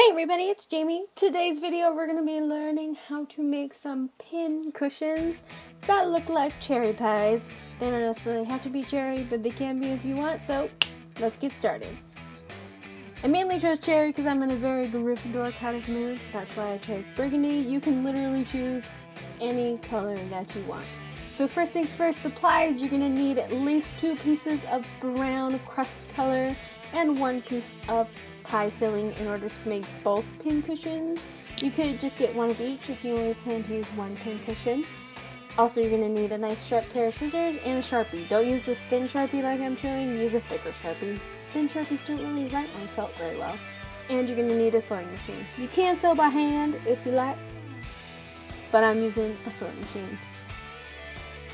Hey everybody, it's Jamie. Today's video we're going to be learning how to make some pin cushions that look like cherry pies. They don't necessarily have to be cherry, but they can be if you want, so let's get started. I mainly chose cherry because I'm in a very Gryffindor kind of mood, so that's why I chose burgundy. You can literally choose any color that you want. So first things first, supplies, you're going to need at least two pieces of brown crust color and one piece of pie filling in order to make both pin cushions. You could just get one of each if you only plan to use one pin cushion. Also, you're going to need a nice sharp pair of scissors and a Sharpie. Don't use this thin Sharpie like I'm showing, use a thicker Sharpie. Thin Sharpies don't really write on felt very well. And you're going to need a sewing machine. You can sew by hand if you like, but I'm using a sewing machine.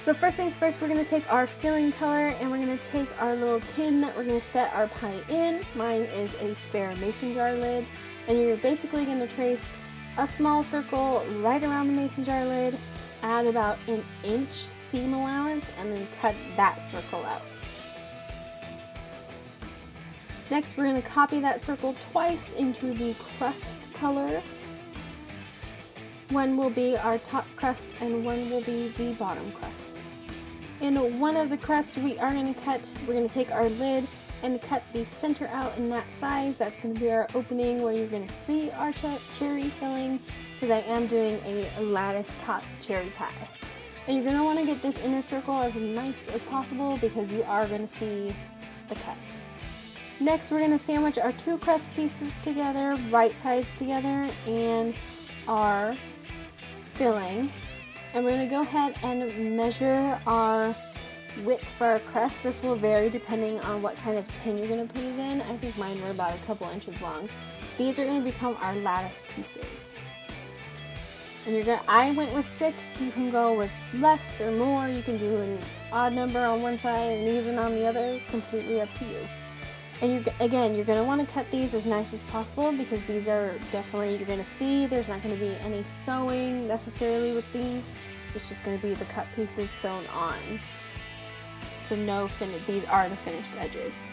So first things first, we're going to take our filling color and we're going to take our little tin that we're going to set our pie in. Mine is a spare mason jar lid. And you're basically going to trace a small circle right around the mason jar lid, add about an inch seam allowance, and then cut that circle out. Next, we're going to copy that circle twice into the crust color. One will be our top crust and one will be the bottom crust. In one of the crusts we are going to cut, we're going to take our lid and cut the center out in that size. That's going to be our opening where you're going to see our ch cherry filling because I am doing a lattice top cherry pie. And you're going to want to get this inner circle as nice as possible because you are going to see the cut. Next, we're going to sandwich our two crust pieces together, right sides together, and our filling and we're to go ahead and measure our width for our crest. This will vary depending on what kind of tin you're going to put it in. I think mine were about a couple inches long. These are going to become our lattice pieces. And you're gonna, I went with six. You can go with less or more. You can do an odd number on one side and even on the other. Completely up to you. And you again, you're going to want to cut these as nice as possible because these are definitely, you're going to see there's not going to be any sewing necessarily with these. It's just going to be the cut pieces sewn on. So no fin these are the finished edges.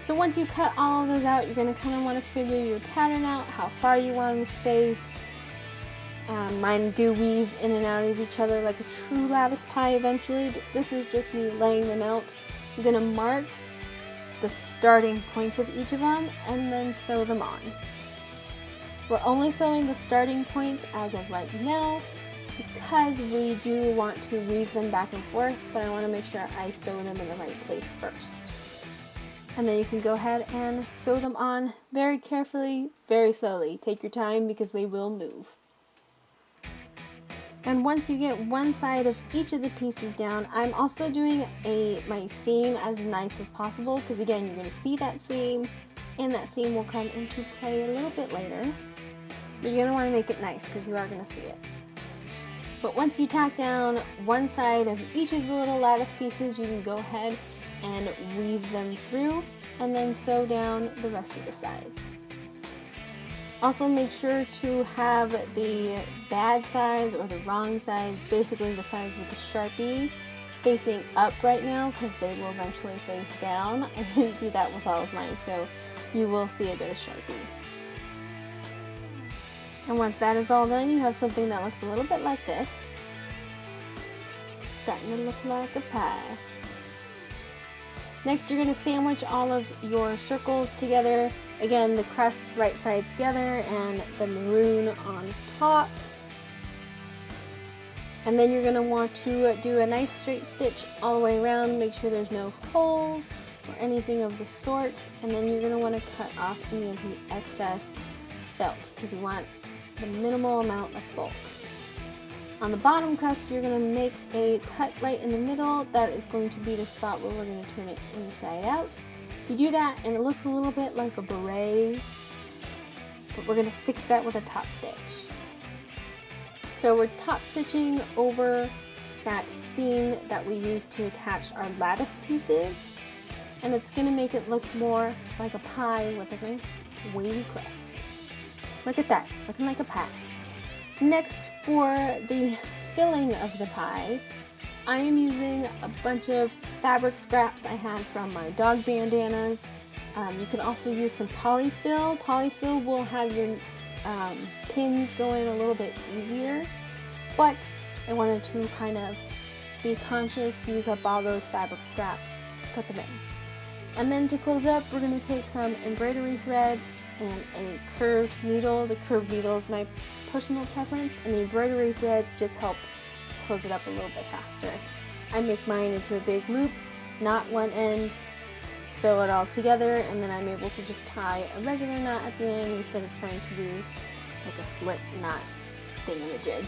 So once you cut all of those out, you're going to kind of want to figure your pattern out, how far you want them spaced. Um, mine do weave in and out of each other like a true lattice pie eventually, but this is just me laying them out. I'm going to mark the starting points of each of them and then sew them on. We're only sewing the starting points as of right now because we do want to weave them back and forth, but I want to make sure I sew them in the right place first. And then you can go ahead and sew them on very carefully, very slowly. Take your time because they will move. And once you get one side of each of the pieces down, I'm also doing a my seam as nice as possible because again, you're going to see that seam and that seam will come into play a little bit later. But you're going to want to make it nice because you are going to see it. But once you tack down one side of each of the little lattice pieces, you can go ahead and weave them through and then sew down the rest of the sides. Also make sure to have the bad sides or the wrong sides, basically the sides with the Sharpie, facing up right now because they will eventually face down. I didn't do that with all of mine, so you will see a bit of Sharpie. And once that is all done, you have something that looks a little bit like this. Starting to look like a pie. Next, you're going to sandwich all of your circles together. Again, the crust right side together and the maroon on top. And then you're going to want to do a nice straight stitch all the way around. Make sure there's no holes or anything of the sort. And then you're going to want to cut off any of the excess felt because you want the minimal amount of bulk. On the bottom crust, you're going to make a cut right in the middle. That is going to be the spot where we're going to turn it inside out. You do that and it looks a little bit like a beret, but we're to fix that with a top stitch. So we're top stitching over that seam that we used to attach our lattice pieces and it's to make it look more like a pie with a nice wavy crust. Look at that, looking like a pie. Next, for the filling of the pie, I am using a bunch of fabric scraps I had from my dog bandanas. Um, you can also use some polyfill. Polyfill will have your um, pins go in a little bit easier, but I wanted to kind of be conscious, use up all those fabric scraps, put them in. And then to close up, we're going to take some embroidery thread and a curved needle. The curved needle is my personal preference, and the embroidery thread just helps close it up a little bit faster. I make mine into a big loop, not one end, sew it all together, and then I'm able to just tie a regular knot at the end instead of trying to do like a slip knot thing in the jig.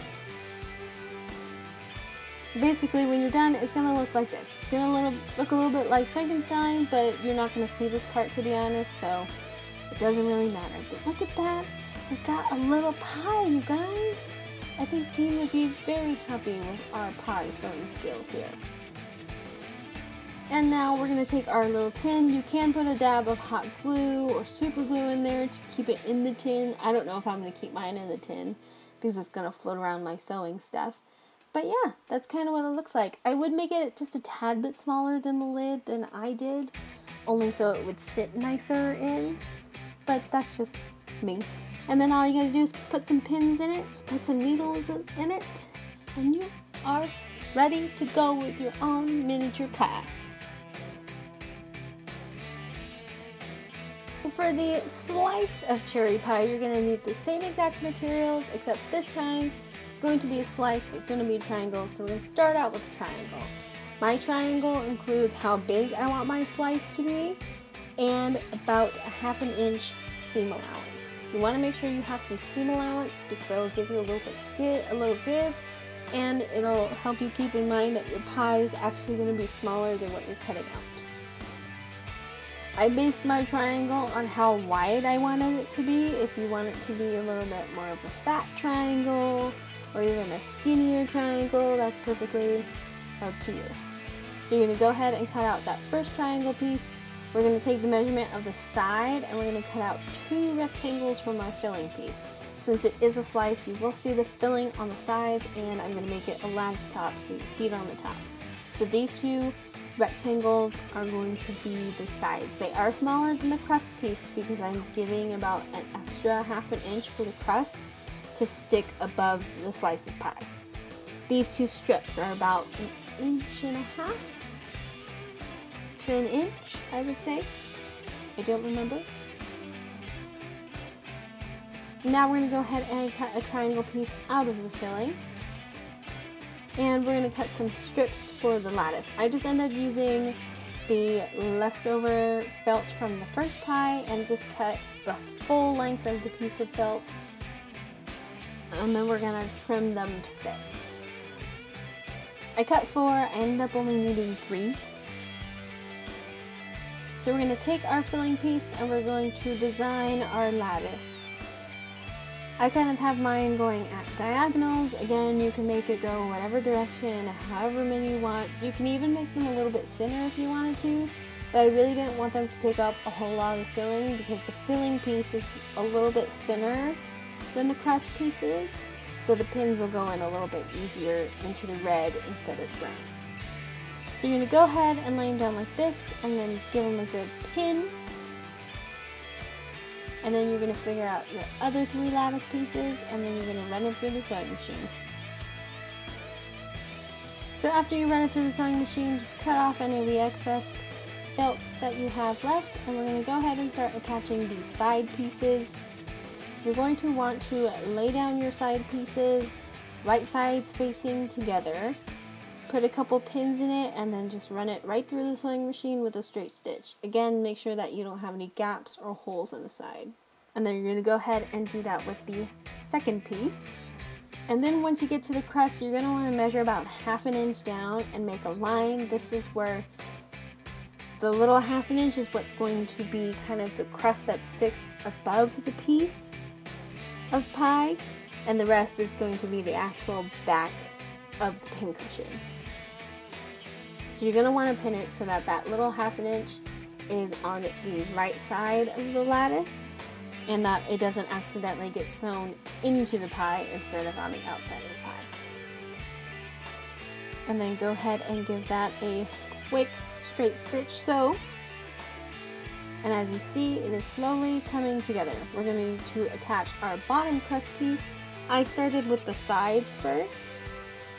Basically, when you're done, it's gonna look like this. It's gonna look a little bit like Frankenstein, but you're not gonna see this part to be honest, so it doesn't really matter. But look at that! We got a little pie, you guys! I think Dean would be very happy with our pie sewing skills here. And now we're going to take our little tin. You can put a dab of hot glue or super glue in there to keep it in the tin. I don't know if I'm going to keep mine in the tin because it's going to float around my sewing stuff. But yeah, that's kind of what it looks like. I would make it just a tad bit smaller than the lid than I did, only so it would sit nicer in. But that's just me. And then all you gotta do is put some pins in it, put some needles in it, and you are ready to go with your own miniature pie. For the slice of cherry pie, you're to need the same exact materials, except this time it's going to be a slice, so it's to be a triangle. So we're to start out with a triangle. My triangle includes how big I want my slice to be and about a half an inch seam allowance. You want to make sure you have some seam allowance because it'll give you a little bit give, a little give and it'll help you keep in mind that your pie is actually going to be smaller than what you're cutting out. I based my triangle on how wide I wanted it to be. If you want it to be a little bit more of a fat triangle or even a skinnier triangle, that's perfectly up to you. So you're going to go ahead and cut out that first triangle piece. We're going to take the measurement of the side and we're going to cut out two rectangles from our filling piece. Since it is a slice, you will see the filling on the sides and I'm going to make it a lattice top so you see it on the top. So these two rectangles are going to be the sides. They are smaller than the crust piece because I'm giving about an extra half an inch for the crust to stick above the slice of pie. These two strips are about an inch and a half to an inch, I would say. I don't remember. Now we're going to go ahead and cut a triangle piece out of the filling and we're going to cut some strips for the lattice. I just end up using the leftover felt from the first pie and just cut the full length of the piece of felt and then we're going to trim them to fit. I cut four, I ended up only needing three. So we're going to take our filling piece and we're going to design our lattice. I kind of have mine going at diagonals. Again, you can make it go whatever direction, however many you want. You can even make them a little bit thinner if you wanted to, but I really didn't want them to take up a whole lot of filling because the filling piece is a little bit thinner than the crust pieces, so the pins will go in a little bit easier into the red instead of brown. So you're to go ahead and lay them down like this and then give them a good pin and then you're going to figure out your other three lattice pieces and then you're to run it through the sewing machine. So after you run it through the sewing machine, just cut off any of the excess felt that you have left and we're going to go ahead and start attaching the side pieces. You're going to want to lay down your side pieces right sides facing together put a couple pins in it and then just run it right through the sewing machine with a straight stitch. Again, make sure that you don't have any gaps or holes in the side. And then you're going to go ahead and do that with the second piece. And then once you get to the crust, you're going to want to measure about half an inch down and make a line. This is where the little half an inch is what's going to be kind of the crust that sticks above the piece of pie. And the rest is going to be the actual back of the pincushion. So you're going to want to pin it so that that little half an inch is on the right side of the lattice and that it doesn't accidentally get sewn into the pie instead of on the outside of the pie. And then go ahead and give that a quick straight stitch sew. And as you see, it is slowly coming together. We're going to attach our bottom crust piece. I started with the sides first,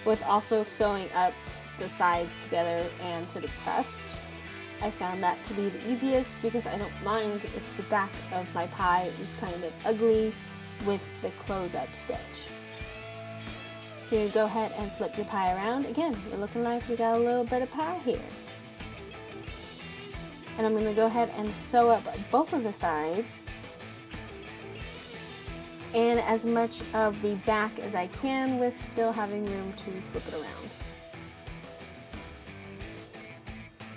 with also sewing up the sides together and to the crust. I found that to be the easiest because I don't mind if the back of my pie is kind of ugly with the close up stitch. So you go ahead and flip your pie around. Again, you're looking like we got a little bit of pie here. And I'm going to go ahead and sew up both of the sides and as much of the back as I can with still having room to flip it around.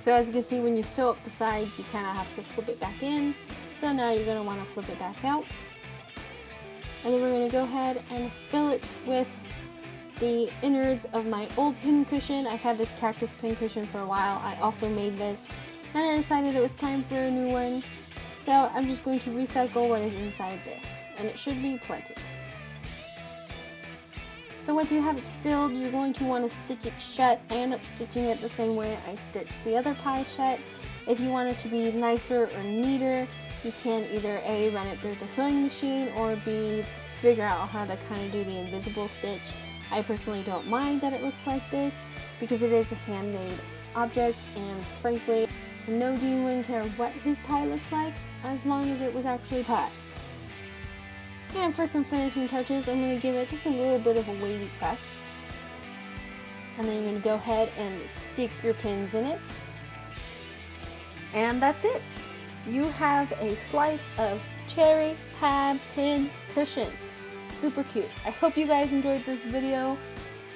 So as you can see, when you sew up the sides, you kind of have to flip it back in. So now you're going to want to flip it back out. And then we're going to go ahead and fill it with the innards of my old pin cushion. I've had this cactus pin cushion for a while. I also made this and I decided it was time for a new one. So I'm just going to recycle what is inside this and it should be plenty. So once you have it filled, you're going to want to stitch it shut. I end up stitching it the same way I stitched the other pie shut. If you want it to be nicer or neater, you can either A, run it through the sewing machine, or B, figure out how to kind of do the invisible stitch. I personally don't mind that it looks like this because it is a handmade object and frankly, no Dean wouldn't care what his pie looks like as long as it was actually pie. And for some finishing touches, I'm going to give it just a little bit of a wavy crust. And then you're going to go ahead and stick your pins in it. And that's it. You have a slice of cherry pie pin cushion. Super cute. I hope you guys enjoyed this video.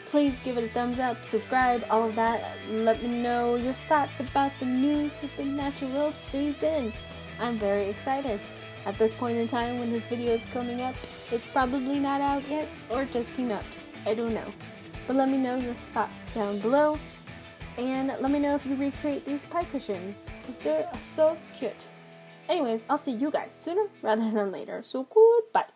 Please give it a thumbs up, subscribe, all of that. Let me know your thoughts about the new Supernatural season. I'm very excited. At this point in time when this video is coming up, it's probably not out yet or just came out. I don't know. But let me know your thoughts down below. And let me know if you recreate these pie cushions, because they're so cute. Anyways, I'll see you guys sooner rather than later. So goodbye.